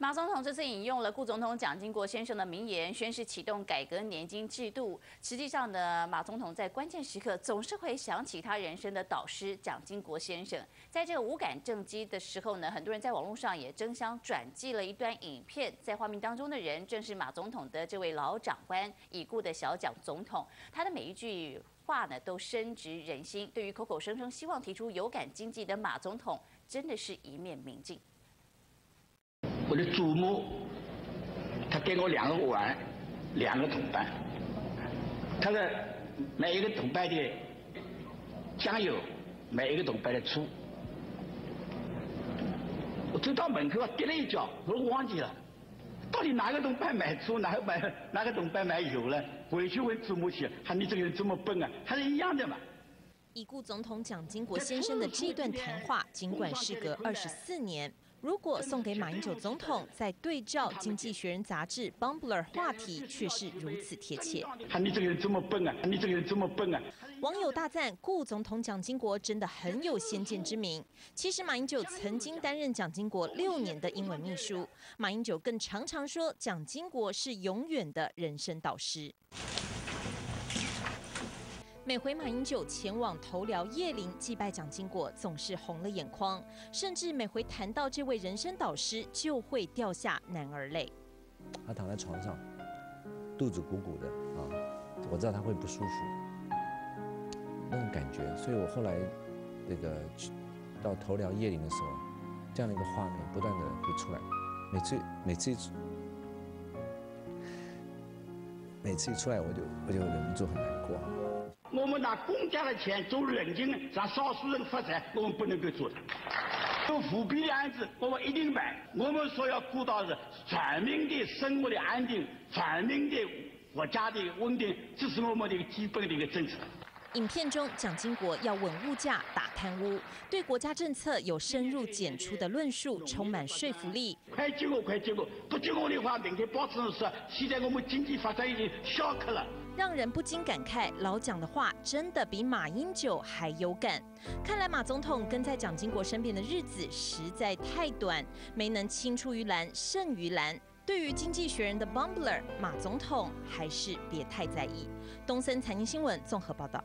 马总统这次引用了顾总统蒋经国先生的名言，宣誓启动改革年金制度。实际上呢，马总统在关键时刻总是会想起他人生的导师蒋经国先生。在这个无感政绩的时候呢，很多人在网络上也争相转寄了一段影片，在画面当中的人正是马总统的这位老长官已故的小蒋总统。他的每一句话呢，都深植人心。对于口口声声希望提出有感经济的马总统，真的是一面明镜。我的祖母，她给我两个碗，两个铜板。她的每一个铜板的酱油，每一个铜板的醋。我走到门口跌了一跤，我忘记了，到底哪个铜板买醋，哪个买哪个铜板买油了？回去问祖母去，喊你这个人这么笨啊，还是一样的嘛。已故总统蒋经国先生的这段谈话，尽管事隔二十四年。如果送给马英九总统，在对照《经济学人》杂志 Bumbler 话题，却是如此贴切。看你这个人这么笨啊！你这个人这么笨啊！网友大赞顾总统蒋经国真的很有先见之明。其实马英九曾经担任蒋经国六年的英文秘书，马英九更常常说蒋经国是永远的人生导师。每回马英九前往头寮叶林祭拜蒋经国，总是红了眼眶，甚至每回谈到这位人生导师，就会掉下男儿泪。他躺在床上，肚子鼓鼓的啊，我知道他会不舒服，那种感觉，所以我后来那个到头寮叶林的时候，这样的一个画面不断的会出来，每次每次一每次一出来，我就我就忍不住很难过。我们拿公家的钱做人情，让少数人发财，我们不能够做的。有扶贫的案子，我们一定办。我们所要顾到是全民的生活的安定，全民的国家的稳定，这是我们的基本的一个政策。影片中，蒋经国要稳物价、打贪污，对国家政策有深入简出的论述，充满说服力。快救我，快救我！不救我的话，明天报纸上说，现在我们经济发展已经下克了。让人不禁感慨，老蒋的话真的比马英九还有感。看来马总统跟在蒋经国身边的日子实在太短，没能青出于蓝胜于蓝。对于经济学人的 Bumbler，马总统还是别太在意。东森财经新闻综合报道。